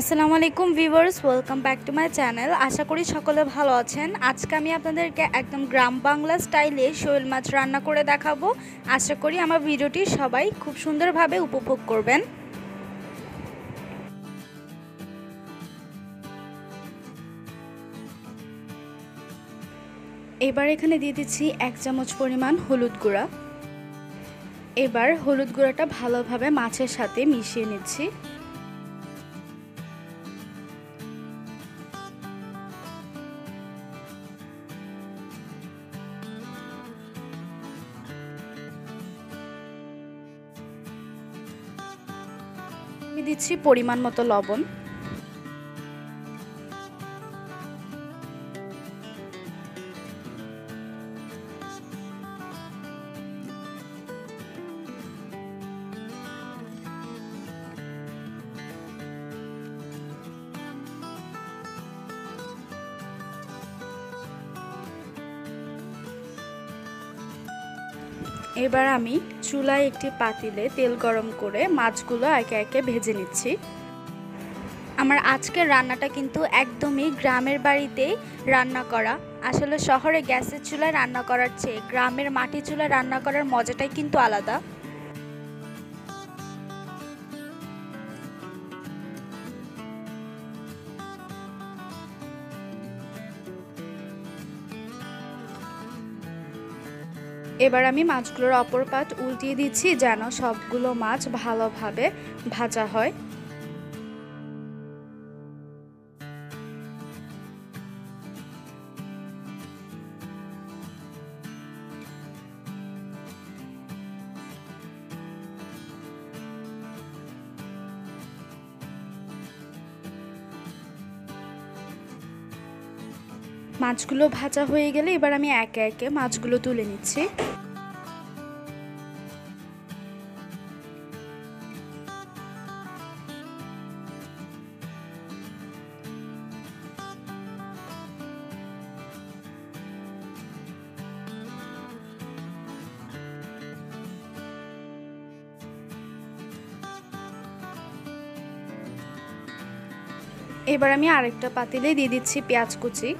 আসসালামু আলাইকুম viewers welcome back to my channel আশা করি সকলে ভালো আছেন। আজকে আমি আপনাদেরকে একদম গ্রাম বাংলা স্টাইলে শৈল মাছ রান্না করে দেখাবো। আশা করি আমার ভিডিওটি সবাই খুব সুন্দরভাবে উপভোগ করবেন। এবার এখানে দিয়ে দিচ্ছি এক চামচ পরিমাণ হলুদ গুঁড়া। এবার হলুদ গুঁড়াটা ভালোভাবে মাছের সাথে মিশিয়ে নিচ্ছি। দিচ্ছি পরিমাণ মতো লবণ। এবার আমি চুলায় একটি পাতিলে তেল গরম করে মাছগুলো একে একে ভেজে নিচ্ছি। আমার আজকের রান্নাটা কিন্তু একদমই গ্রামের বাড়িতেই রান্না করা। আসলে শহরে গ্যাসের চুলায় রান্না করার চেয়ে গ্রামের মাটি চুলায় রান্না করার মজাটাই কিন্তু আলাদা। এবার আমি মাছগুলোর অপর পাট উল্টিয়ে দিচ্ছি যেন সবগুলো মাছ ভালোভাবে ভাজা হয়। মাছগুলো ভাজা হয়ে গেলে এবার আমি একে একে মাছগুলো তুলে নিচ্ছি। এবার আমি আরেকটা পাতিলে দিয়ে দিচ্ছি পেঁয়াজ কুচি।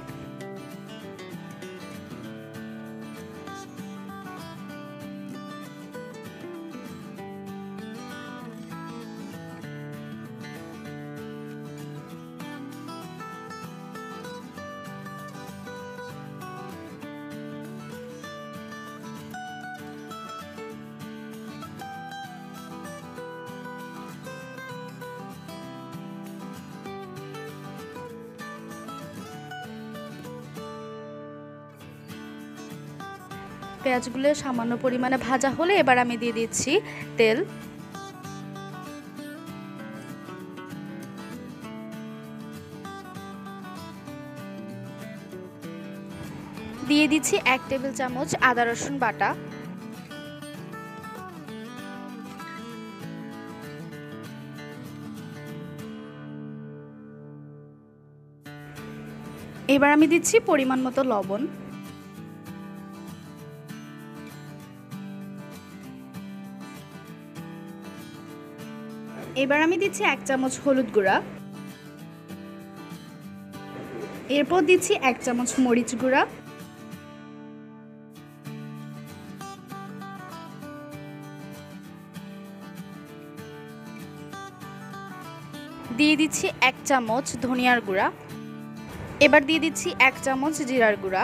পেঁয়াজগুলো সামান্য পরিমাণে ভাজা হলে এবার আমি দিয়ে দিচ্ছি তেল। দিয়ে দিচ্ছি এক টেবিল চামচ আদা রসুন বাটা। এবার আমি দিচ্ছি পরিমাণ মতো লবণ। এবার আমি দিচ্ছি এক চামচ হলুদ গুঁড়া। এরপর দিচ্ছি এক চামচ মরিচ গুঁড়া। দিয়ে দিচ্ছি এক চামচ ধনিয়ার গুঁড়া। এবার দিয়ে দিচ্ছি এক চামচ জিরার গুঁড়া।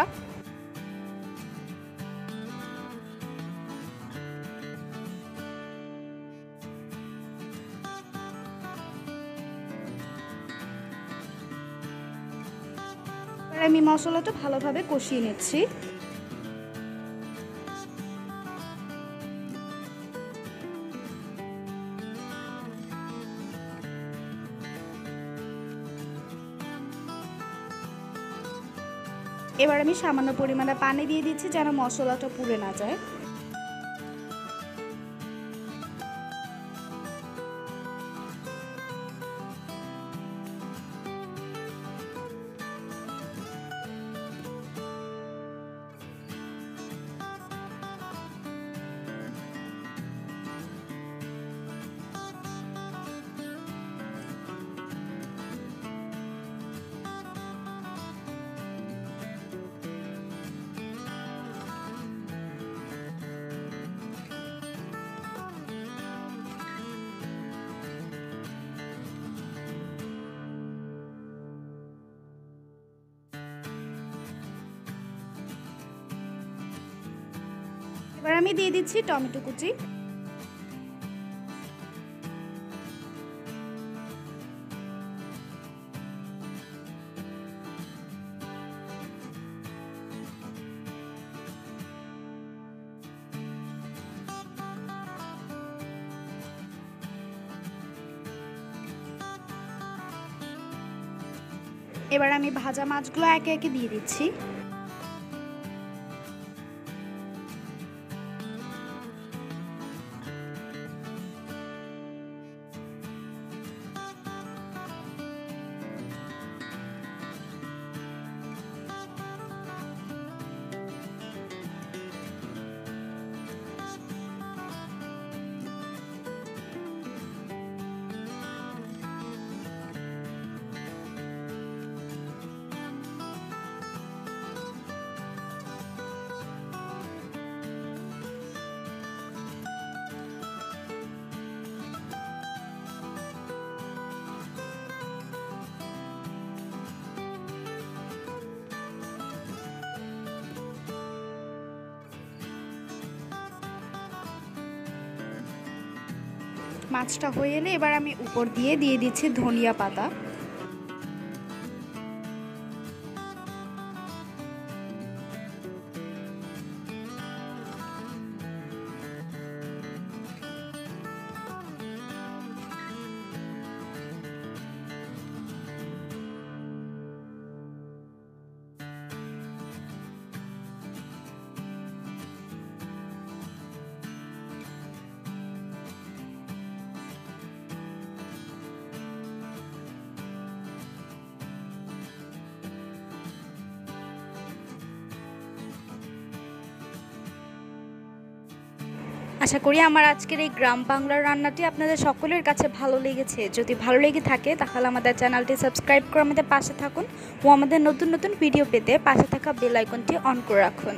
আমি মশলাটা ভালোভাবে কষিয়ে নিচ্ছি। এবার আমি সামান্য পরিমাণে পানি দিয়ে দিচ্ছি যেন মশলাটা পুড়ে না যায়। আমি দিয়ে দিচ্ছি টমেটো কুচি। এবার আমি ভাজা মাছগুলো একে একে দিয়ে দিচ্ছি। মাছটা হয়ে এলে এবার আমি উপর দিয়ে দিয়ে দিচ্ছি ধনিয়া পাতা। আশা করি আমার আজকের এই গ্রাম বাংলার রান্নাটি আপনাদের সকলের কাছে ভালো লেগেছে। যদি ভালো লেগে থাকে, তাহলে আমাদের চ্যানেলটি সাবস্ক্রাইব করে আমাদের পাশে থাকুন ও আমাদের নতুন নতুন ভিডিও পেতে পাশে থাকা বেল আইকনটি অন করে রাখুন।